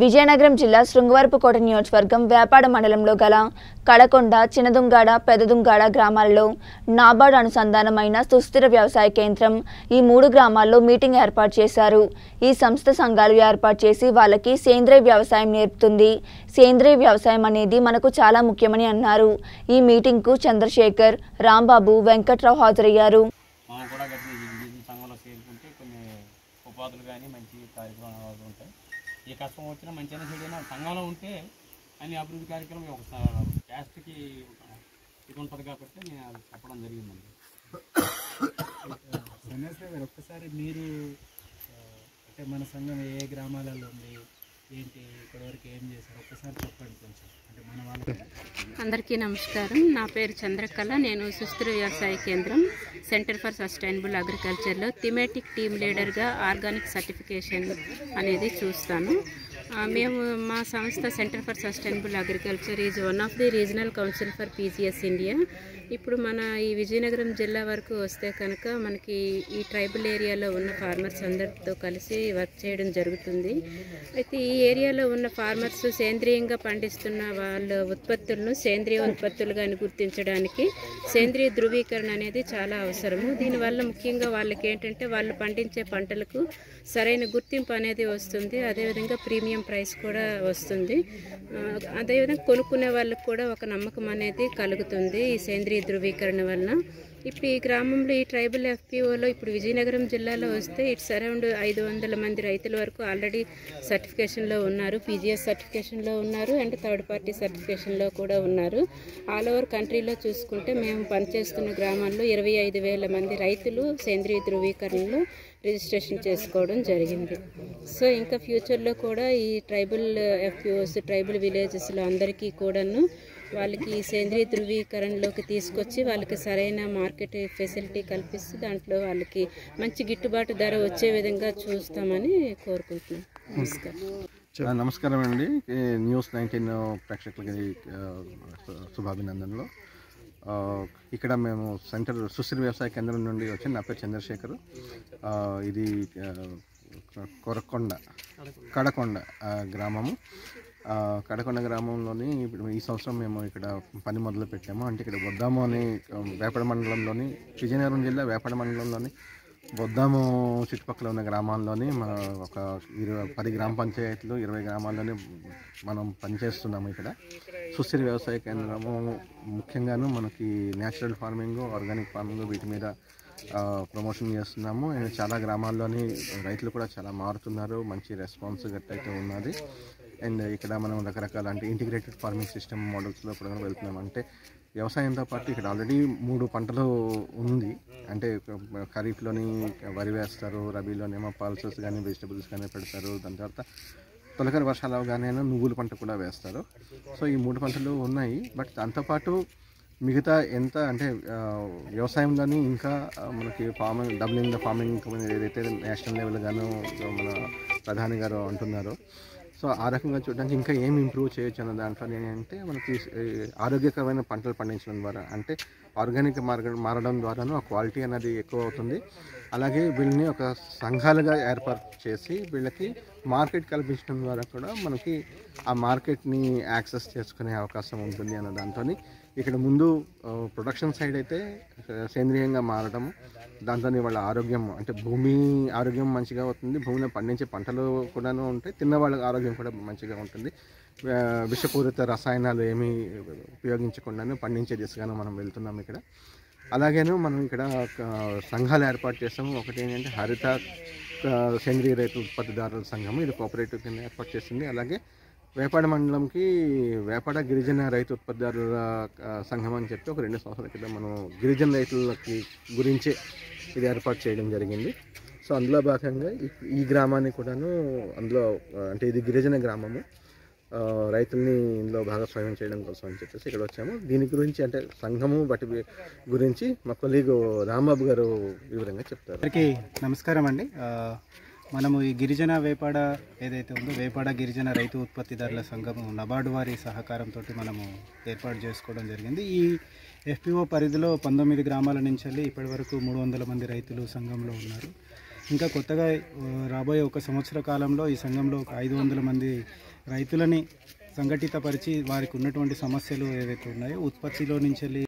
విజయనగరం జిల్లా శృంగవరపుకోట నియోజకవర్గం వేపాడ మండలంలో గల కడకొండ చిన్నదుంగాడ పెద్దదుంగాడ గ్రామాలలో నాబార్డు అనుసంధానమైన సుస్థిర వ్యవసాయ కేంద్రం ఈ మూడు గ్రామాల్లో మీటింగ్ ఏర్పాటు చేశారు. ఈ సంస్థ సంఘాలు ఏర్పాటు చేసి వాళ్ళకి సేంద్రీయ వ్యవసాయం నేర్పుతుంది. సేంద్రీయ వ్యవసాయం అనేది మనకు చాలా ముఖ్యమని అన్నారు. ఈ మీటింగ్కు చంద్రశేఖర్ రాంబాబు వెంకట్రావు హాజరయ్యారు. ఉపాధులు కానీ మంచి కార్యక్రమాలు ఉంటాయి ఏ కష్టం వచ్చినా మంచిగా చెడైనా సంఘంలో ఉంటే అన్ని అభివృద్ధి కార్యక్రమం ఒక క్యాస్ట్కి ఇది ఉంటుంది కాబట్టి నేను చెప్పడం జరిగిందండి. సన్యాసి గారు ఒక్కసారి మీరు అంటే మన సంఘం ఏ గ్రామాలలో ఉంది ఏంటి ఇప్పటివరకు ఏం చేశారు? ఒక్కసారి చెప్పండి కొంచెం. అంటే మన వాళ్ళకి అందరికీ నమస్కారం. నా పేరు చంద్రకళ. నేను సుస్థిర వ్యవసాయ కేంద్రం సెంటర్ ఫర్ సస్టైనబుల్ అగ్రికల్చర్లో థిమేటిక్ టీమ్ లీడర్గా ఆర్గానిక్ సర్టిఫికేషన్ అనేది చూస్తాను. మేము మా సంస్థ centre for sustainable agriculture is one of the regional council for PGS India. ఇప్పుడు మన ఈ విజయనగరం జిల్లా వరకు వస్తే కనుక మనకి ఈ ట్రైబల్ ఏరియాలో ఉన్న ఫార్మర్స్ అందరితో కలిసి వర్క్ చేయడం జరుగుతుంది. అయితే ఈ ఏరియాలో ఉన్న ఫార్మర్స్ సేంద్రియంగా పండిస్తున్న వాళ్ళ ఉత్పత్తులను సేంద్రియ ఉత్పత్తులుగా గుర్తించడానికి సేంద్రియ ధృవీకరణ అనేది చాలా అవసరము. దీనివల్ల ముఖ్యంగా వాళ్ళకి ఏంటంటే వాళ్ళు పండించే పంటలకు సరైన గుర్తింపు అనేది వస్తుంది. అదేవిధంగా ప్రీమియం ప్రైస్ కూడా వస్తుంది. అదేవిధంగా కొనుక్కునే వాళ్ళకు కూడా ఒక నమ్మకం అనేది కలుగుతుంది ఈ సేంద్రియ ధృవీకరణ వలన. ఇప్పుడు ఈ గ్రామంలో ఈ ట్రైబల్ ఎఫ్పిఓలో ఇప్పుడు విజయనగరం జిల్లాలో వస్తే ఇట్స్ అరౌండ్ ఐదు వందల మంది రైతుల వరకు ఆల్రెడీ సర్టిఫికేషన్లో ఉన్నారు. పీజీఎస్ సర్టిఫికేషన్లో ఉన్నారు అండ్ థర్డ్ పార్టీ సర్టిఫికేషన్లో కూడా ఉన్నారు. ఆల్ ఓవర్ కంట్రీలో చూసుకుంటే మేము పనిచేస్తున్న గ్రామాల్లో ఇరవై ఐదు వేల మంది రైతులు సేంద్రియ ధృవీకరణలు రిజిస్ట్రేషన్ చేసుకోవడం జరిగింది. సో ఇంకా ఫ్యూచర్లో కూడా ఈ ట్రైబల్ ఎఫ్పిఓస్ ట్రైబల్ విలేజెస్లో అందరికీ కూడాను వాళ్ళకి సేంద్రీయ ధృవీకరణలోకి తీసుకొచ్చి వాళ్ళకి సరైన మార్కెట్ ఫెసిలిటీ కల్పిస్తూ దాంట్లో వాళ్ళకి మంచి గిట్టుబాటు ధర వచ్చే విధంగా చూస్తామని కోరుకుంటున్నాం. నమస్కారం. నమస్కారం అండి. న్యూస్ నైన్టీన్ ప్రేక్షకులకి శుభాభినందనలు. ఇక్కడ మేము సెంటర్ సుస్థిర వ్యవసాయ కేంద్రం నుండి వచ్చి నా పేరు చంద్రశేఖర్. ఇది కొరకొండ కడకొండ గ్రామము. కడకొండ గ్రామంలోని ఇప్పుడు ఈ సంవత్సరం మేము ఇక్కడ పని మొదలు పెట్టాము. అంటే ఇక్కడ బొద్దాము అని వేపడ మండలంలోని విజయనగరం జిల్లా వేపడ మండలంలోని బొద్దాము చుట్టుపక్కల ఉన్న గ్రామాల్లోని మన ఒక ఇరవై పది గ్రామ పంచాయతీలు ఇరవై గ్రామాల్లోని మనం పనిచేస్తున్నాము ఇక్కడ. సుస్థిర వ్యవసాయ కేంద్రము ముఖ్యంగాను మనకి న్యాచురల్ ఫార్మింగ్ ఆర్గానిక్ ఫార్మింగ్ వీటి మీద ప్రమోషన్ చేస్తున్నాము. అండ్ చాలా గ్రామాల్లోని రైతులు కూడా చాలా మారుతున్నారు. మంచి రెస్పాన్స్ గట్టయితే ఉన్నది. అండ్ ఇక్కడ మనం రకరకాల అంటే ఇంటిగ్రేటెడ్ ఫార్మింగ్ సిస్టమ్ మోడల్స్లో కూడా వెళ్తున్నాం. అంటే వ్యవసాయంతో పాటు ఇక్కడ ఆల్రెడీ మూడు పంటలు ఉంది. అంటే ఖరీఫ్లోని వరి వేస్తారు రబీలోనేమో పల్సెస్ కానీ వెజిటబుల్స్ కానీ పెడతారు. దాని తర్వాత తొలకరి వర్షాలు అవగానే నువ్వుల పంట కూడా వేస్తారు. సో ఈ మూడు పంటలు ఉన్నాయి. బట్ దాంతోపాటు మిగతా ఎంత అంటే వ్యవసాయంలోని ఇంకా మనకి ఫార్మింగ్ డబ్లింగ్ ద ఫార్మింగ్ ఏదైతే నేషనల్ లెవెల్ గాను మన ప్రధాని గారు అంటున్నారో సో ఆ రకంగా చూడడానికి ఇంకా ఏం ఇంప్రూవ్ చేయొచ్చు అన్న దాంట్లో ఏంటంటే మనకి ఆరోగ్యకరమైన పంటలు పండించడం ద్వారా. అంటే ఆర్గానిక్ మార్గ మారడం ద్వారాను ఆ క్వాలిటీ అనేది ఎక్కువ అవుతుంది. అలాగే వీళ్ళని ఒక సంఘాలుగా ఏర్పాటు చేసి వీళ్ళకి మార్కెట్ కల్పించడం ద్వారా కూడా మనకి ఆ మార్కెట్ని యాక్సెస్ చేసుకునే అవకాశం ఉంటుంది అన్న దాంతో ఇక్కడ ముందు ప్రొడక్షన్ సైడ్ అయితే సేంద్రియంగా మారడం దాంతో వాళ్ళ ఆరోగ్యం అంటే భూమి ఆరోగ్యం మంచిగా అవుతుంది. భూమిలో పండించే పంటలు కూడాను ఉంటాయి తిన్నవాళ్ళ ఆరోగ్యం కూడా మంచిగా ఉంటుంది. విషపూరిత రసాయనాలు ఏమీ ఉపయోగించకుండానే పండించే దిశగానే మనం వెళ్తున్నాం ఇక్కడ. అలాగేను మనం ఇక్కడ ఒక సంఘాలు ఏర్పాటు చేస్తాము. ఒకటి ఏంటంటే హరిత సేంద్రియ రైతు ఉత్పత్తిదారుల సంఘము ఇది కోఆపరేటివ్ కింద ఏర్పాటు చేసింది అలాగే వేపాడ మండలంకి వేపాడ గిరిజన రైతు ఉత్పత్తిదారుల సంఘం అని చెప్పి ఒక రెండు సంవత్సరాల క్రితం మనం గిరిజన రైతులకి గురించే ఇది ఏర్పాటు చేయడం జరిగింది. సో అందులో భాగంగా ఈ- గ్రామాన్ని కూడాను అందులో అంటే ఇది గిరిజన గ్రామము. రైతుల్ని ఇందులో భాగస్వామ్యం చేయడం కోసం అని చెప్పేసి ఇక్కడ వచ్చాము. దీని గురించి అంటే సంఘము వాటి గురించి మా కొలీగు రాంబాబు గారు వివరంగా చెప్తారు. అందరికీ నమస్కారం అండి. మనము ఈ గిరిజన వేపాడ ఏదైతే ఉందో వేపాడ గిరిజన రైతు ఉత్పత్తిదారుల సంఘము నబార్డు వారి సహకారంతో మనము ఏర్పాటు చేసుకోవడం జరిగింది. ఈ ఎఫ్పిఓ పరిధిలో పంతొమ్మిది గ్రామాల నుంచి వెళ్ళి ఇప్పటి వరకు మూడు వందల మంది రైతులు సంఘంలో ఉన్నారు. ఇంకా కొత్తగా రాబోయే ఒక సంవత్సర కాలంలో ఈ సంఘంలో ఒక ఐదు వందల మంది రైతులని సంఘటితపరిచి వారికి ఉన్నటువంటి సమస్యలు ఏవైతే ఉన్నాయో ఉత్పత్తిలో నుంచి వెళ్ళి